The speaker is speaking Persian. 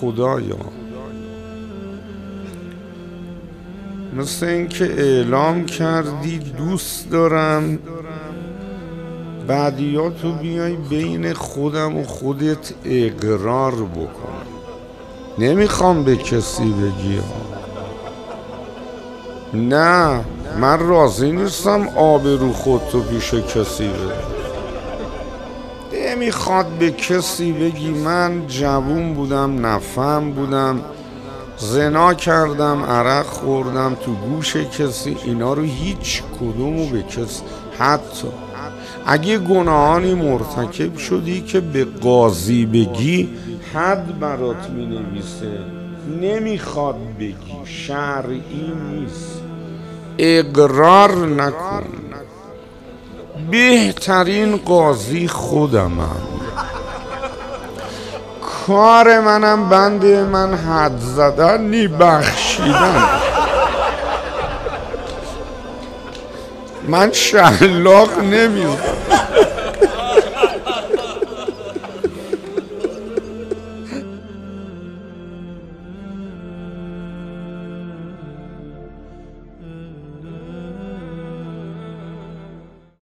خدایا. مثل اینکه اعلام کردی دوست دارم. بعدیا تو بیای بین خودم و خودت اقرار بکنم نمی‌خوام به کسی بگی. نه من راضی نیستم آبرو خودتو پیش کسی بده نمی‌خواد به کسی بگی من جوون بودم نفهم بودم زنا کردم عرق خوردم تو گوش کسی اینا رو هیچ کدومو به کسی حتی اگه گناهانی مرتکب شدی که به قاضی بگی حد برات می نویسه نمی‌خواد بگی شرعی نیست. اقرار نکن. بهترین قاضی خودمم. کار منم بنده من حد زدن نی بخشیدن من شلاق نمیزم